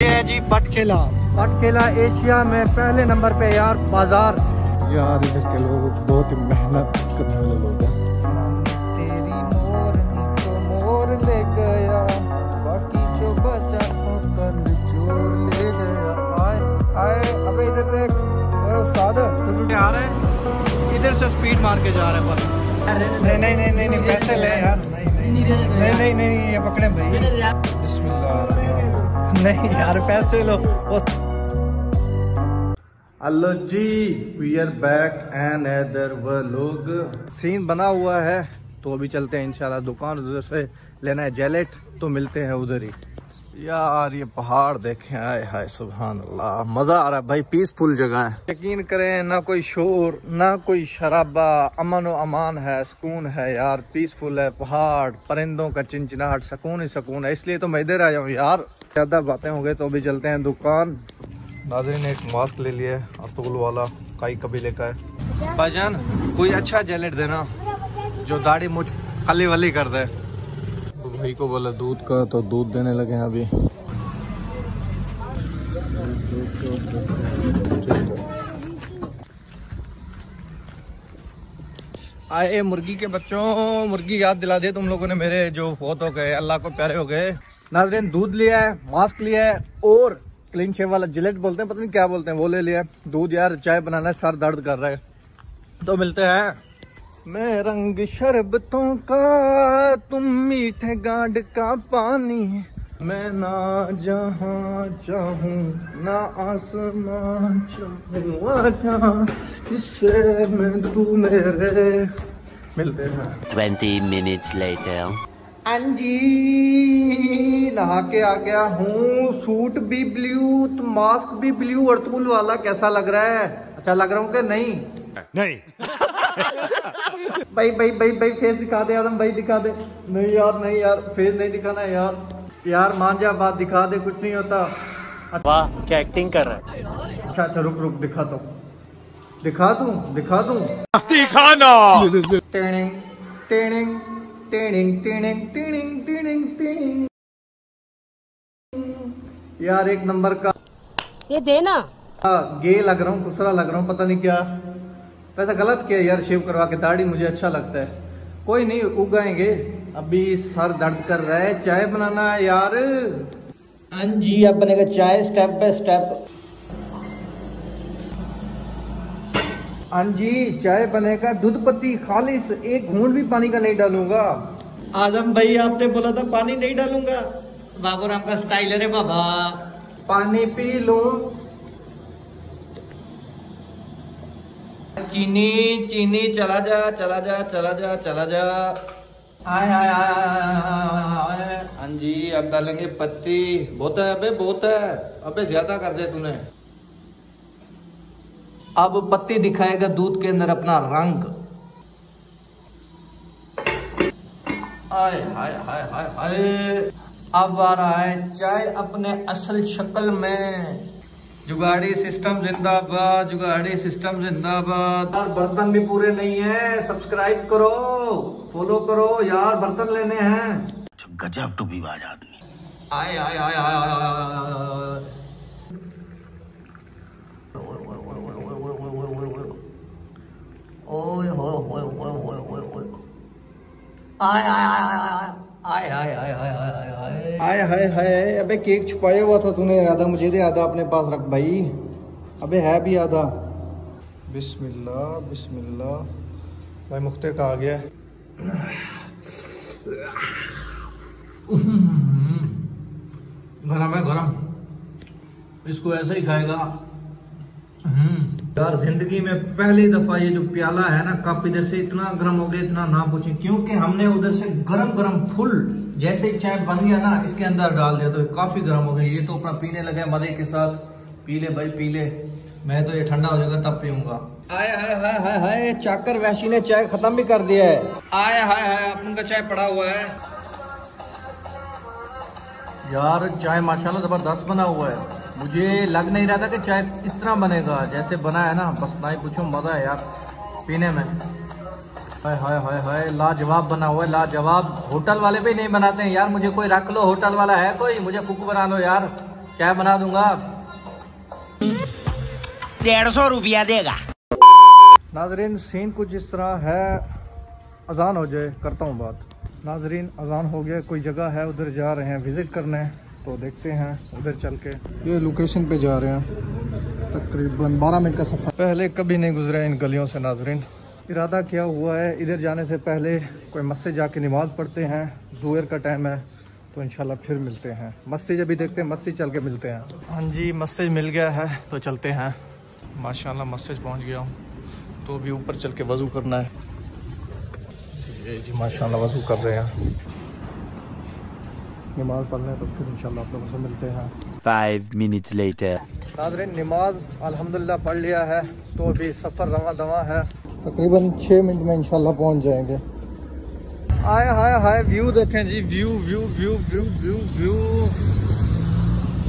ये है जी पटखेला पटखेला एशिया में पहले नंबर पे यार बाज़ार यार इधर के लोग बहुत ही मेहनत करने वाले लोग हैं तेरी मोर को मोर ले गया बाकी जो बचा वो कल चोर ले गया आए आए अबे इधर देख ओए उस्ताद तुझे आ रहे हैं इधर से स्पीड मार के जा रहे हैं पर नहीं नहीं नहीं नहीं नहीं पैसे ले यार नहीं नहीं नहीं नहीं नहीं ये पकड़े भाई बिस्मिल्लाह नहीं यार पैसे लो। अल्लो हेलो जी वी आर बैक एंड एदर व लोग सीन बना हुआ है तो अभी चलते हैं इंशाल्लाह दुकान उधर से लेना है जेलेट तो मिलते हैं उधर ही। यार, ये पहाड़ देखें, आए हाय सुभान अल्लाह मज़ा आ रहा है भाई पीसफुल जगह है। यकीन करें, ना कोई शोर, ना कोई शराबा, अमन व अमान है, सुकून है यार पीसफुल है, पहाड़, परिंदों का चिंचनाहट, सुकून ही सुकून है। इसलिए तो मैं इधर आया हूँ यार। ज़्यादा बातें हो गई तो अभी चलते हैं दुकान। नाजरीन, एक मास्क ले लिया है अस्तुल वाला, काई कबीले का है भाईजान, कोई अच्छा जेलेट देना, जो दाढ़ी मुझ खाली वाली कर दे। भाई को बोला दूध का तो दूध देने लगे हैं अभी। आए मुर्गी के बच्चों, मुर्गी याद दिला दे तुम लोगों ने मेरे, जो फोत हो गए, अल्लाह को प्यारे हो गए। नाजरीन, दूध लिया है, मास्क लिया है, और क्लीन शेव वाला जिलेट बोलते हैं, पता नहीं क्या बोलते हैं, वो ले लिया दूध यार, चाय बनाना है, सर दर्द कर रहा है। तो मिलते हैं। मैं रंग शरबतों का तुम मीठे गाड का पानी। मैं ना जहाँ चाहूँ ना आसमान चाहूँ आजा इससे मैं तू मेरे मिलते हैं। 20 minutes later. हाँ जी नहा के आ गया हूँ। सूट भी ब्लू तो मास्क भी ब्लू। अर्तुल वाला कैसा लग रहा है? अच्छा लग रहा हूँ कि नहीं? नहीं। भाई भाई भाई भाई फेस दिखा दे आदम भाई दिखा दे। नहीं यार नहीं यार फेस नहीं दिखाना है यार। यार मान जा बात दिखा दे कुछ नहीं होता। वाह क्या एक्टिंग कर रहा है? अच्छा अच्छा रुक रुक दिखाता हूँ दिखा दूँ दिखा दूँ? दिखाना। टेनिंग टेनिंग टेनिंग टेनिंग टेनिंग टेनिंग टेनिंग। यार एक नंबर का ये देना। हाँ, गे लग रहा हूँ दूसरा लग रहा हूँ पता नहीं क्या। वैसा गलत किया यार शेव करवा के दाढ़ी मुझे अच्छा लगता है। कोई नहीं उगाएँगे। अभी सर दर्द कर रहा है चाय बनाना है यार। हाँ जी अब बनेगा चाय स्टेप बाय स्टेप हाँ जी चाय बनेगा दूध पत्ती खालिश एक घूंट भी पानी का नहीं डालूँगा। आज़म भाई आपने बोला था पानी नहीं डालूँगा। बाबू राम का स्टाइल है बाबा। पानी पी लो। चीनी चीनी चला जा चला जा चला जा चला जा। आय आय, आय हाँ जी अब डालेंगे पत्ती। बहुत है अबे बहुत है। अबे ज़्यादा कर दे तूने। अब पत्ती दिखाएगा दूध के अंदर अपना रंग। आय हाय हाय हाय हाय। अब आ रहा है चाय अपने असल शक्ल में। जुगाड़ी सिस्टम जिंदाबाद जुगाड़ी सिस्टम जिंदाबाद यार बर्तन भी पूरे नहीं है सब्सक्राइब करो फॉलो करो यार बर्तन लेने हैं गजब टूबी आदमी आए आए आए आए आए आए ओए होए होए होए होए होए आए आए आए आए आए हाय हाय हाय हाय। अबे केक छुपाया हुआ था तूने आधा मुझे दे आधा अपने पास रख भाई। अबे है भी आधा। बिस्मिल्ला बिस्मिल्ला भाई मुख्ते का आ गया। हम्म। गरम है गरम। इसको ऐसे ही खाएगा। हम्म। यार ज़िंदगी में पहली दफ़ा ये जो प्याला है ना कप इधर से इतना गर्म हो गया इतना ना पूछे। क्योंकि हमने उधर से गरम गरम फुल जैसे ही चाय बन गया ना इसके अंदर डाल दिया तो काफ़ी गर्म हो गया। ये तो अपना पीने लगे मज़े के साथ। पी ले भाई पी ले। मैं तो ये ठंडा हो जाएगा तब पीऊँगा। आय हाय हाय हाय हाय चाकर वैशी ने चाय खत्म भी कर दिया है। आय हाय हाय अपन का चाय पड़ा हुआ है। यार चाय माशाल्लाह ज़बरदस्त बना हुआ है। मुझे लग नहीं रहा था कि चाय इस तरह बनेगा। जैसे बना है ना बस ना ही पूछो मज़ा है यार पीने में। हाय हाय हाय हाय लाजवाब बना हुआ है लाजवाब। होटल वाले भी नहीं बनाते हैं यार मुझे कोई रख लो होटल वाला है कोई मुझे कुक बना लो यार क्या बना दूँगा। डेढ़ सौ रुपया देगा। नाजरीन सीन कुछ इस तरह है अजान हो जाए करता हूँ बात। नाजरीन अजान हो गया कोई जगह है उधर जा रहे हैं विज़िट करने। तो देखते हैं उधर चल के। ये लोकेशन पे जा रहे हैं। तकरीबन 12 मिनट का सफ़र। पहले कभी नहीं गुजरे इन गलियों से नाजरीन। इरादा क्या हुआ है इधर जाने से पहले कोई मस्जिद जाके नमाज़ पढ़ते हैं। जुएर का टाइम है तो इंशाल्लाह फिर मिलते हैं। मस्जिद अभी देखते हैं मस्जिद चल के मिलते हैं। हाँ जी मस्जिद मिल गया है तो चलते हैं। माशाल्लाह मस्जिद पहुँच गया हूँ तो अभी ऊपर चल के वज़ू करना है। ये जी माशाल्लाह वज़ू कर रहे हैं। नमाज़ पढ़ लें तो फिर इंशाल्लाह आप लोगों से मिलते हैं। Five minutes later. नाजरीन नमाज़ अल्हम्दुलिल्लाह पढ़ लिया है तो अभी सफ़र रवा दवा है। तकरीबन छः मिनट में इंशाल्लाह पहुँच जाएँगे। आए हाय हाय व्यू देखें जी view view view view view view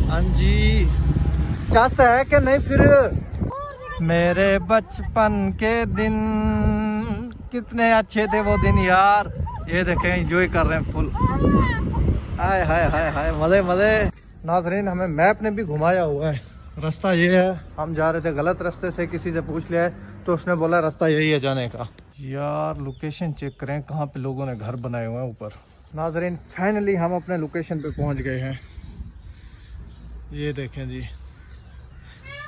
हाँ जी। चास है कि नहीं फिर? मेरे बचपन के दिन कितने अच्छे थे वो दिन यार। ये देखें एंजॉय कर रहे हैं फुल हाय हाय हाय हाय मज़े मज़े। नाजरीन हमें मैप ने भी घुमाया हुआ है। रास्ता ये है हम जा रहे थे गलत रास्ते से किसी से पूछ लिया है तो उसने बोला रास्ता यही है जाने का। यार लोकेशन चेक करें कहाँ पे लोगों ने घर बनाए हुए हैं ऊपर। नाजरीन फाइनली हम अपने लोकेशन पे पहुँच गए हैं। ये देखें जी।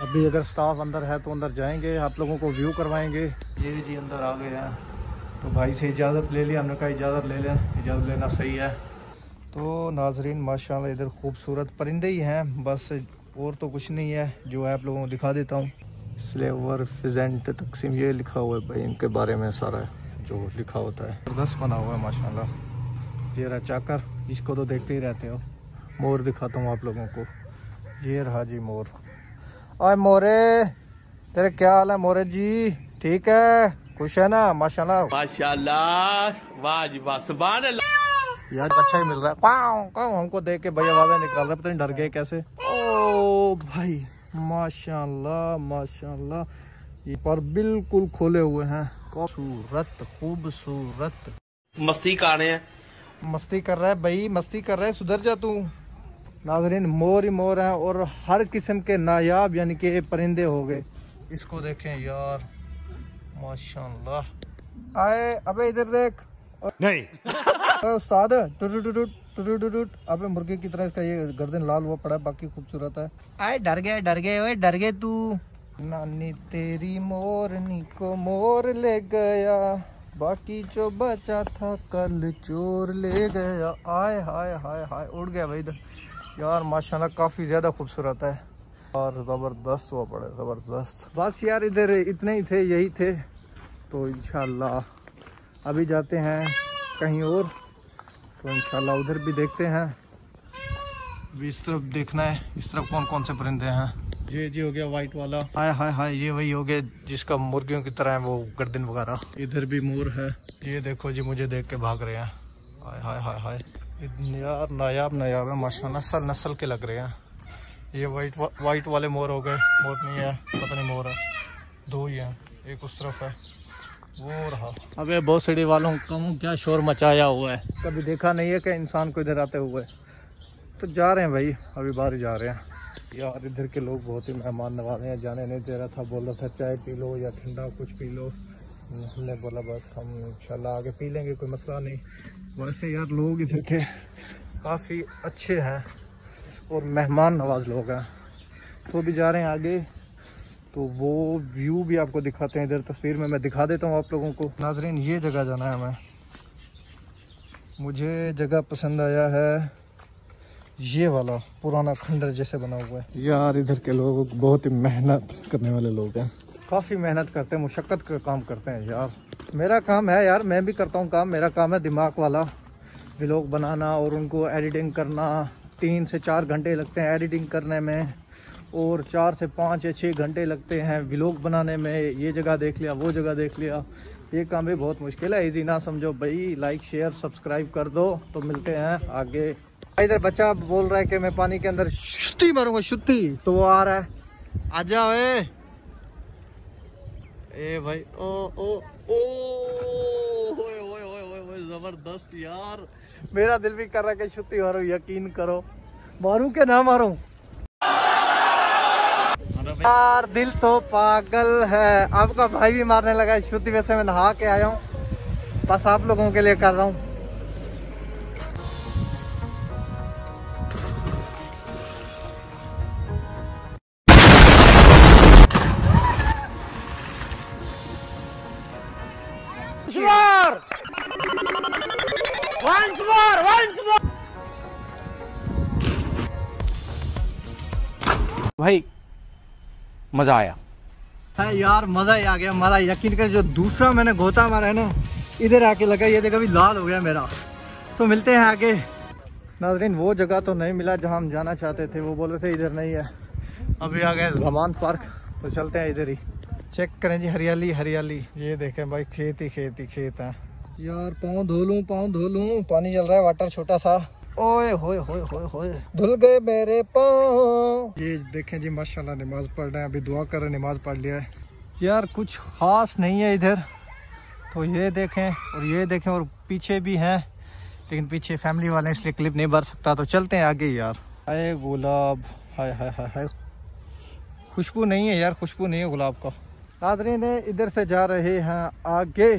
अभी अगर स्टाफ अंदर है तो अंदर जाएँगे आप लोगों को व्यू करवाएँगे। ये जी अंदर आ गए हैं। तो भाई से इजाज़त ले लिया हमने कहा इजाज़त ले लें इजाज़त लेना सही है। तो नाजरीन माशाल्लाह इधर खूबसूरत परिंदे ही हैं। बस और तो कुछ नहीं है जो है आप लोगों को दिखा देता हूँ। स्लेवर फिजेंट तकसीम ये लिखा हुआ है भाई इनके बारे में सारा जो लिखा होता है। ज़बरदस्त बना हुआ है माशाल्लाह। ये रहा चाकर इसको तो देखते ही रहते हो। मोर दिखाता हूँ आप लोगों को। ये रहा जी मोर। आए मोरे तेरे क्या हाल है मोरे जी? ठीक है खुश है ना माशाल्लाह। माशाल्लाह वाह जी वाह सुभान अल्लाह। यार अच्छा ही मिल रहा है। पाँव पाँव हमको देख के भैया आवाज़ें निकाल रहे पता नहीं डर गए कैसे। ओ भाई माशाल्लाह माशाल्लाह। ये पर बिल्कुल खोले हुए हैं। खूबसूरत खूबसूरत। मस्ती काने हैं। मस्ती कर रहा है भाई मस्ती कर रहा है। सुधर जा तू। नाजरीन मोर ही मोर हैं और हर किस्म के नायाब यानी कि परिंदे हो गए। इसको देखें यार माशाल्लाह। आए अबे इधर देख। नहीं। अरे उस्ताद। अबे मुर्गे की तरह इसका ये गर्दन लाल हुआ पड़ा है बाकी खूबसूरत है। आए डर गए डर गए ओए डर गए तू। नानी तेरी मोरनी को मोर ले गया बाकी जो बचा था कल चोर ले गया। आय हाय हाय हाय उड़ गया भाई यार माशाल्लाह काफ़ी ज़्यादा खूबसूरत है। और ज़बरदस्त हुआ पड़ा ज़बरदस्त। बस यार इधर इतने ही थे यही थे। तो इंशाल्लाह अभी जाते हैं कहीं और। तो इंशाल्लाह उधर भी देखते हैं। इस तरफ़ देखना है इस तरफ़ कौन कौन से परिंदे हैं। ये जी हो गया वाइट वाला। हाय हाय हाय ये वही हो गया जिसका मुर्गियों की तरह है वो गर्दन वगैरह। इधर भी मोर है। ये देखो जी मुझे देख के भाग रहे हैं। हाय हाय हाय हाय। यार नायाब नायाब है माशाल्लाह नस्ल नस्ल के लग रहे हैं। ये वाइट वा, वाइट वाले मोर हो गए। मोर नहीं है पता नहीं मोर है। दो ही हैं एक उस तरफ़ है। वो रहा अबे बहुत सीढ़ी वालों कम क्या शोर मचाया हुआ है। कभी देखा नहीं है कि इंसान को इधर आते हुए? तो जा रहे हैं भाई, अभी बाहर जा रहे हैं। यार, इधर के लोग बहुत ही मेहमान नवाजे हैं, जाने नहीं दे रहा था, बोल रहा था चाय पी लो या ठंडा कुछ पी लो। हमने बोला, बस हम इंशाल्लाह आगे पी लेंगे, कोई मसला नहीं। वैसे यार, लोग इधर के काफ़ी अच्छे हैं और मेहमान नवाज़ लोग हैं। तो भी जा रहे हैं आगे। तो वो व्यू भी आपको दिखाते हैं इधर तस्वीर में। मैं दिखा देता हूँ आप लोगों को। नाजरीन ये जगह जाना है हमें। मुझे जगह पसंद आया है ये वाला पुराना खंडर जैसे बना हुआ है। यार इधर के लोग बहुत ही मेहनत करने वाले लोग हैं। काफ़ी मेहनत करते हैं मुशक्क़त का काम करते हैं यार। मेरा काम है यार मैं भी करता हूँ काम। मेरा काम है दिमाग वाला। व्लॉग बनाना और उनको एडिटिंग करना। तीन से चार घंटे लगते हैं एडिटिंग करने में। और चार से पाँच या छः घंटे लगते हैं व्लॉग बनाने में। ये जगह देख लिया, वो जगह देख लिया। ये काम भी बहुत मुश्किल है इजी ना समझो। भाई लाइक शेयर सब्सक्राइब कर दो तो मिलते हैं आगे। इधर बच्चा बोल रहा है कि मैं पानी के अंदर शुद्धि मारूँगा शुद्धि तो वो आ रहा है। आ जाओ ए भाई, ओ ओ ओ ज़बरदस्त यार। मेरा दिल भी कर रहा है कि शुद्धि मारूं, यकीन करो। मारू के ना मारूं? यार, दिल तो पागल है। आपका भाई भी मारने लगा है। शुद्ध वैसे मैं नहा के आया हूँ। बस आप लोगों के लिए कर रहा हूँ। मज़ा आया। है यार मज़ा ही आ गया मज़ा यकीन कर जो दूसरा मैंने गोता मारा है ना इधर आके लगा ये देखा अभी लाल हो गया मेरा। तो मिलते हैं आगे। नाजरीन वो जगह तो नहीं मिला जहाँ हम जाना चाहते थे वो बोल रहे थे इधर नहीं है। अभी आ गए। जमान पार्क तो चलते हैं इधर ही। चेक करें जी हरियाली हरियाली। ये देखें भाई खेत ही खेत ही खेत है। यार पाँव धो लूँ पाँव धो लूँ पानी चल रहा है वाटर छोटा सा। ओए होए होए होए होए। धुल गए मेरे पाँव। ये देखें जी माशाल्लाह नमाज़ पढ़ रहे हैं अभी दुआ कर रहे हैं नमाज़ पढ़ लिया है। यार कुछ खास नहीं है इधर। तो ये देखें और ये देखें और पीछे भी हैं लेकिन पीछे फैमिली वाले हैं, इसलिए क्लिप नहीं भर सकता। तो चलते हैं आगे यार। अरे गुलाब हाय हाय हाय हाय। खुशबू नहीं है यार खुशबू नहीं है गुलाब का। नादरीन इधर से जा रहे हैं आगे।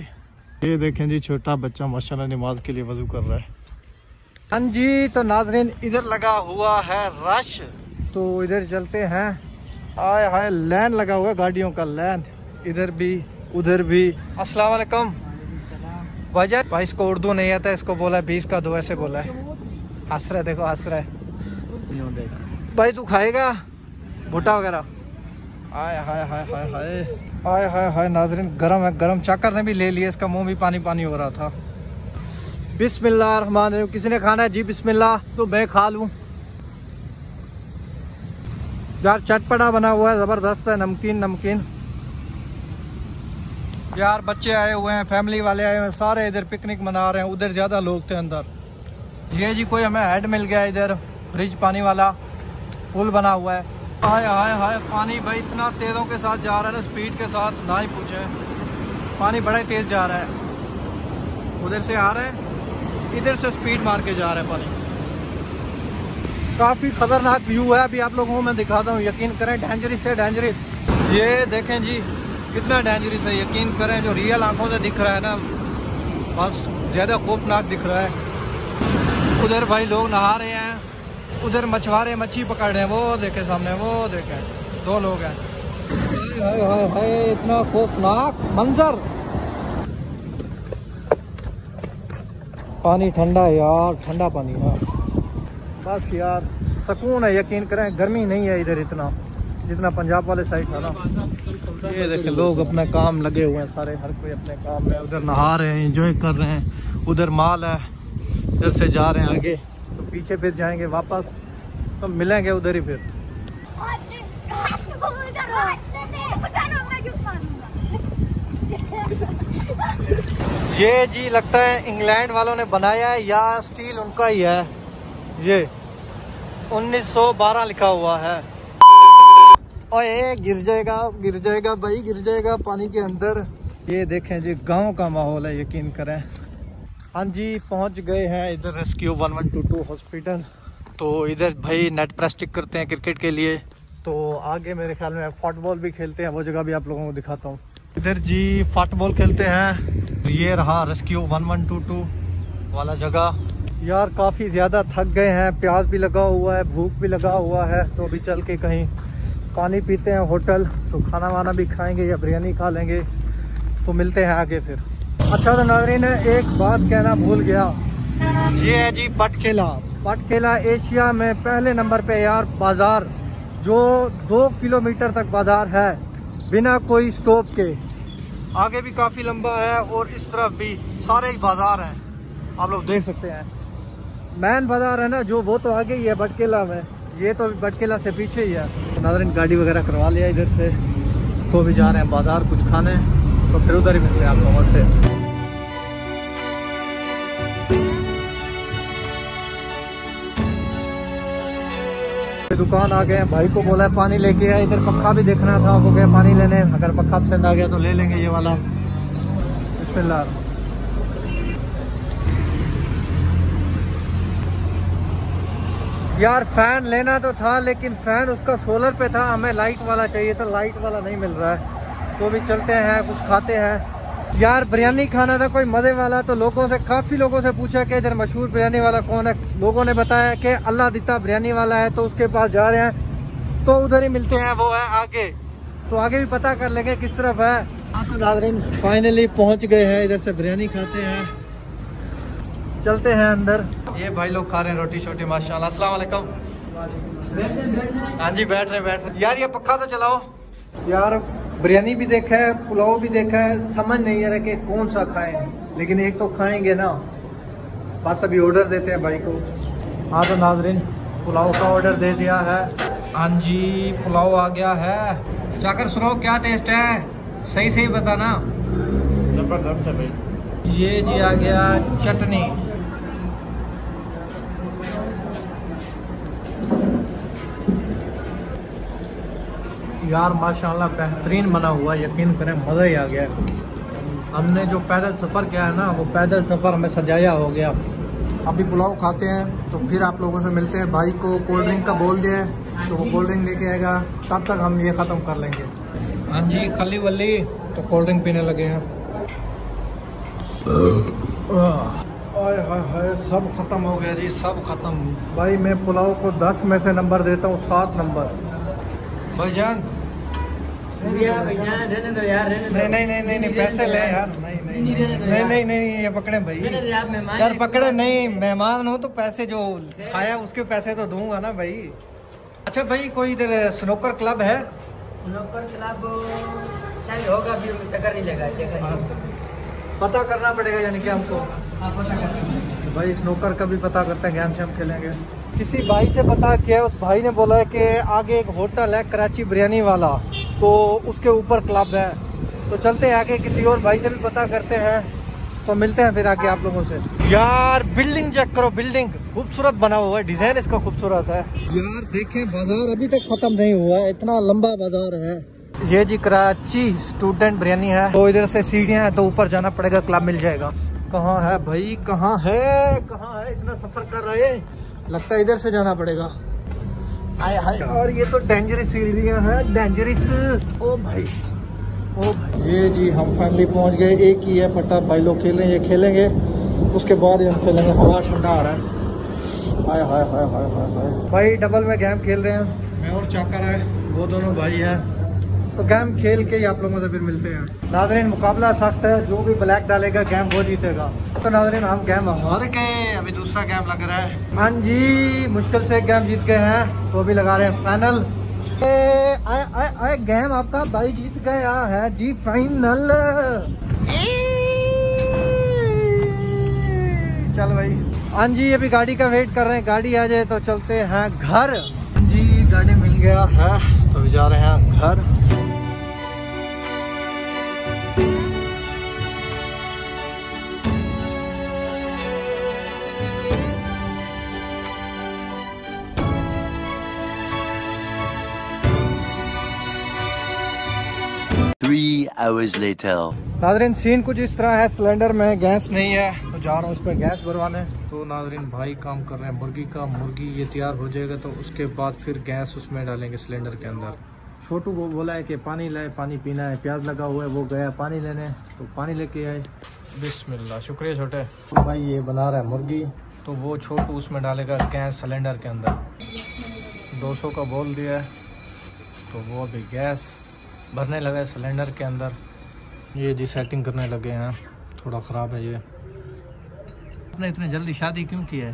ये देखें जी छोटा बच्चा माशाल्लाह नमाज़ के लिए वज़ू कर रहा है। हाँ जी तो नाजरीन, इधर लगा हुआ है रश। तो इधर चलते हैं। आय हाय, लैन लगा हुआ है, गाड़ियों का लैन। इधर भी, उधर भी। अस्सलाम वालेकुम। भाईजान, भाई इसको उर्दू नहीं आता, इसको बोला बीस का दो, ऐसे बोला है। हंस रहा देखो, हंस रहा भाई, तू खाएगा? भुट्टा वगैरह? आय हाय हाय हाय हाय। आय हाय हाय, नाजरीन, गरम है, गरम। चाकर ने भी ले लिया, इसका मुँह भी पानी पानी हो रहा था। बिस्मिल्लाह किसी ने खाना है? जी, बिस्मिल्लाह। तो मैं खा लूँ। यार, चटपटा बना हुआ है, ज़बरदस्त है, नमकीन नमकीन। यार, बच्चे आए हुए हैं फैमिली वाले आए हुए हैं, सारे इधर पिकनिक मना रहे हैं, उधर ज़्यादा लोग थे अंदर। ये जी कोई हमें हेड मिल गया इधर ब्रिज पानी वाला पुल बना हुआ है। हाय हाय हाय पानी भाई, इतना तेजों के साथ जा रहा है स्पीड के साथ, ना ही पूछे। पानी बड़ा तेज जा रहा है। उधर से आ रहा है। इधर से स्पीड मार के जा रहा है पानी। काफ़ी खतरनाक व्यू है अभी आप लोगों को मैं दिखाता हूँ यकीन करें डेंजरस है डेंजरस ये देखें जी कितना डेंजरस है यकीन करें जो रियल आँखों से दिख रहा है ना बस ज़्यादा खौफनाक दिख रहा है। उधर भाई लोग नहा रहे हैं उधर मछुआरे मच्छी पकड़ रहे हैं वो देखे सामने वो देखे दो लोग हैं। हाय हाय हाय इतना खौफनाक मंजर। पानी ठंडा है यार ठंडा पानी है बस यार सुकून है यकीन करें गर्मी नहीं है इधर इतना जितना पंजाब वाले साइड था ना ये देखे लोग अपना काम लगे हुए हैं सारे हर कोई अपने काम में उधर नहा रहे हैं एंजॉय कर रहे हैं उधर माल है इधर से जा रहे हैं आगे तो पीछे फिर जाएँगे वापस तो मिलेंगे उधर ही फिर ये जी लगता है इंग्लैंड वालों ने बनाया है, या स्टील उनका ही है। ये 1912 लिखा हुआ है। ओए, गिर जाएगा गिर जाएगा भाई, गिर जाएगा पानी के अंदर। ये देखें जी, गाँव का माहौल है, यकीन करें। हाँ जी, पहुँच गए हैं इधर रेस्क्यू 1122 हॉस्पिटल। तो इधर भाई नेट प्रेस्टिक करते हैं क्रिकेट के लिए। तो आगे मेरे ख्याल में फुटबॉल भी खेलते हैं, वो जगह भी आप लोगों को दिखाता हूँ। इधर जी फुटबॉल खेलते हैं। ये रहा रेस्क्यू 1122 वाला जगह। यार, काफ़ी ज़्यादा थक गए हैं। प्याज भी लगा हुआ है, भूख भी लगा हुआ है। तो अभी चल के कहीं पानी पीते हैं होटल। तो खाना वाना भी खाएँगे या बिरयानी खा लेंगे। तो मिलते हैं आगे फिर। अच्छा तो नाजरीन, एक बात कहना भूल गया। ये है जी पटखेला। पटखेला एशिया में पहले नंबर पे यार बाज़ार, जो दो किलोमीटर तक बाज़ार है। बिना कोई स्टॉप के। आगे भी काफ़ी लंबा है और इस तरफ़ भी सारे ही बाज़ार हैं। आप लोग देख सकते हैं। मैन बाज़ार है ना जो वो तो आगे ही है बटकेला में। ये तो बटकेला से पीछे ही है। नाजरीन गाड़ी वगैरह करवा लिया इधर से। तो भी जा रहे हैं बाज़ार कुछ खाने। तो फिर उधर ही मिलते हैं आप लोगों से। दुकान आ गए, भाई को बोला है पानी लेके आए, इधर पक्का भी देखना था, वो गए पानी लेने, अगर पक्का पसंद आ गया तो ले लेंगे ये वाला. बिस्मिल्लाह। यार फ़ैन लेना तो था, लेकिन फ़ैन उसका सोलर पे था, हमें लाइट वाला चाहिए था लाइट वाला नहीं मिल रहा है। तो भी चलते हैं, कुछ खाते हैं। यार बिरयानी खाना था कोई मज़े वाला तो लोगों से काफ़ी लोगों से पूछा कि इधर मशहूर बिरयानी वाला कौन है? लोगों ने बताया कि अल्लाह दिता बिरयानी वाला है तो उसके पास जा रहे हैं। तो उधर ही मिलते हैं वो है आगे। तो आगे भी पता कर लेंगे किस तरफ़ है। तो फाइनली पहुँच गए हैं इधर से बिरयानी खाते हैं। चलते हैं अंदर। ये भाई लोग खा रहे हैं रोटी शोटी माशाल्लाह। अस्सलाम वालेकुम। हाँ जी बैठ रहे बैठ रहे यार ये पक्का तो चलाओ। यार बिरयानी भी देखा है पुलाव भी देखा है समझ नहीं आ रहा कि कौन सा खाएँ। लेकिन एक तो खाएँगे ना बस अभी ऑर्डर देते हैं भाई को। हाँ तो नाजरीन पुलाव का ऑर्डर दे दिया है। हाँ जी पुलाव आ गया है। जाकर सुनो क्या टेस्ट है? सही सही बताना। ज़बरदस्त है भाई। ये जी आ गया चटनी। यार माशाल्लाह बेहतरीन बना हुआ यकीन करें मज़ा ही आ गया। हमने जो पैदल सफ़र किया है ना वो पैदल सफ़र हमें सजाया हो गया। अभी पुलाव खाते हैं तो फिर आप लोगों से मिलते हैं। भाई को कोल्ड ड्रिंक का बोल दिया तो वो कोल्ड ड्रिंक लेके आएगा। तब तक हम ये ख़त्म कर लेंगे। हाँ जी खली वली तो कोल्ड ड्रिंक पीने लगे हैं। हाय हाय हाय सब खत्म हो गया जी सब खत्म। भाई मैं पुलाव को दस में से नंबर देता हूँ सात नंबर। भाईजान नहीं नहीं नहीं नहीं पैसे ले यार नहीं नहीं नहीं नहीं ये पकड़े भाई यार पकड़े नहीं मेहमान हूँ तो पैसे जो खाया उसके पैसे तो दूँगा ना भाई अच्छा भाई कोई इधर स्नोकर क्लब है स्नोकर क्लब होगा भी चक्कर नहीं लगा पता करना पड़ेगा यानी कि हमको भाई स्नोकर का भी पता करते हैं गेम शैम खेलेंगे किसी भाई से पता किया उस भाई ने बोला है कि आगे एक होटल है कराची बिरयानी वाला तो उसके ऊपर क्लब है। तो चलते हैं आगे किसी और भाई से भी पता करते हैं। तो मिलते हैं फिर आगे आप लोगों से। यार बिल्डिंग चेक करो बिल्डिंग खूबसूरत बना हुआ है डिज़ाइन इसका खूबसूरत है। यार देखें बाज़ार अभी तक खत्म नहीं हुआ है इतना लंबा बाज़ार है। ये जी कराची स्टूडेंट बिरयानी है। तो इधर से सीढ़ियाँ हैं तो ऊपर जाना पड़ेगा क्लब मिल जाएगा। कहाँ है भाई? कहाँ है? कहाँ है? इतना सफ़र कर रहे लगता है इधर से जाना पड़ेगा। आय हाय। और ये तो डेंजरस सीढ़ियाँ हैं डेंजरस ओ भाई। ओ भाई। ये जी हम फाइनली पहुँच गए। एक ही है पट्टा भाई लोग खेल रहे हैं ये खेलेंगे। उसके बाद ही हम खेलेंगे। हवा ठंडा आ रहा है। हाय हाय हाय हाय हाय हाय। भाई डबल में गेम खेल रहे हैं। मैं और चाकर है। वो दोनों भाई है। तो गेम खेल के ही आप लोगों से फिर मिलते हैं। नाजरीन मुकाबला सख्त है। जो भी ब्लैक डालेगा गेम वो जीतेगा। तो नाजरीन हम गेम हार गए अभी दूसरा गेम लग रहा है। हाँ जी मुश्किल से एक गेम जीत गए हैं तो अभी लगा रहे हैं फाइनल आए गेम आपका भाई जीत गया है जी फाइनल चल भाई। हाँ जी अभी गाड़ी का वेट कर रहे हैं गाड़ी आ जाए तो चलते हैं घर। जी गाड़ी मिल गया है तो अभी जा रहे हैं घर। Hours later. नाजरीन सीन कुछ इस तरह है सिलेंडर में गैस नहीं है। तो जा रहा हूँ उस पर गैस भरवाने। तो नाजरीन, भाई काम कर रहे हैं, मुर्गी का, मुर्गी ये तैयार हो जाएगा तो उसके बाद फिर गैस उसमें डालेंगे सिलेंडर के अंदर। छोटू को बोला है कि पानी लाए, पानी पीना है, प्याज लगा हुआ है, वो गया पानी लेने। तो पानी लेके आए। बिस्मिल्लाह, शुक्रिया छोटे। तो भाई ये बना रहा है मुर्गी। तो वो छोटू उसमें डालेगा गैस सिलेंडर के अंदर। 200 का बोल दिया है। तो वो अभी गैस भरने लगा है सिलेंडर के अंदर। ये जी सेटिंग करने लगे हैं। थोड़ा ख़राब है ये। आपने इतनी जल्दी शादी क्यों की है?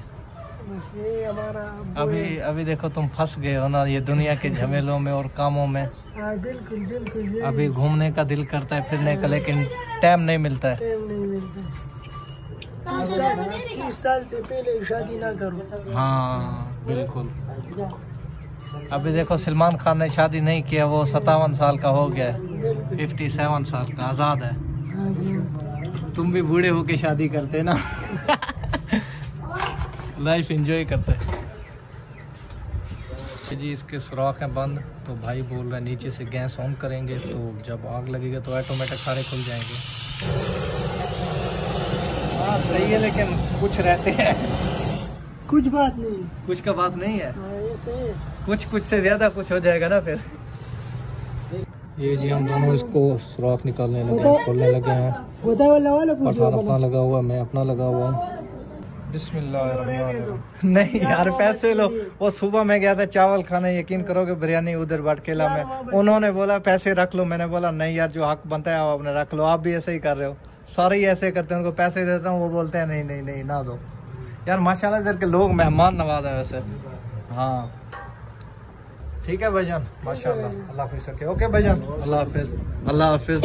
अभी अभी देखो तुम फंस गए हो ना ये दुनिया के झमेलों में और कामों में। बिल्कुल बिल्कुल अभी घूमने का दिल करता है फिरने का लेकिन टाइम नहीं मिलता है। नहीं तीस साल से पहले शादी ना करो। हाँ बिल्कुल। अभी देखो सलमान खान ने शादी नहीं किया वो सतावन साल का हो गया फिफ्टी सेवन साल का आज़ाद है। तुम भी बूढ़े होके शादी करते ना। लाइफ एंजॉय करते। जी इसके सुराख हैं बंद तो भाई बोल रहे हैं नीचे से गैस ऑन करेंगे तो जब आग लगेगा तो ऑटोमेटिक सारे खुल जाएँगे। हाँ सही है लेकिन कुछ रहते हैं। कुछ बात नहीं। कुछ का बात नहीं है है। कुछ कुछ से ज़्यादा कुछ हो जाएगा ना फिर। ये जी हम दोनों इसको सुराख निकालने लगे हैं खोलने लगे हैं। पठान अपना लगा हुआ मैं अपना लगा हुआ नहीं यार पैसे लो। वो सुबह मैं गया था चावल खाने यकीन करोगे बिरयानी उधर बाटकेला में। उन्होंने बोला पैसे रख लो। मैंने बोला नहीं यार जो हक बनता है आप अपने रख लो। आप भी ऐसे ही कर रहे हो। सारे ही ऐसे करते हैं उनको पैसे देता हूँ वो बोलते हैं नहीं नहीं नहीं ना दो। यार माशाल्लाह इधर के लोग मेहमान नवाज़ है वैसे। हाँ। ठीक है भाईजान माशाल्लाह अल्लाह हाफिज रखे ओके भाईजान। अल्लाह हाफिज। अल्लाह हाफिज।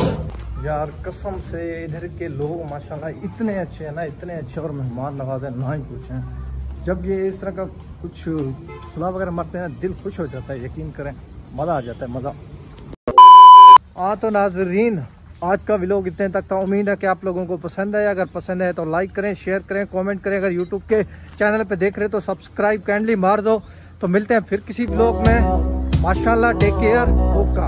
यार कसम से इधर के लोग माशाल्लाह इतने अच्छे हैं ना इतने अच्छे और मेहमान नवाज़ है ना ही पूछें जब ये इस तरह का कुछ सुलह वगैरह मरते हैं दिल खुश हो जाता है यकीन करें मज़ा आ जाता है मज़ा। हाँ तो नाजरीन आज का व्लॉग इतने तक था। उम्मीद है कि आप लोगों को पसंद है अगर पसंद है तो लाइक करें शेयर करें कमेंट करें। अगर यूट्यूब के चैनल पे देख रहे तो सब्सक्राइब काइंडली मार दो। तो मिलते हैं फिर किसी ब्लॉग में। माशाल्लाह टेक केयर ओका।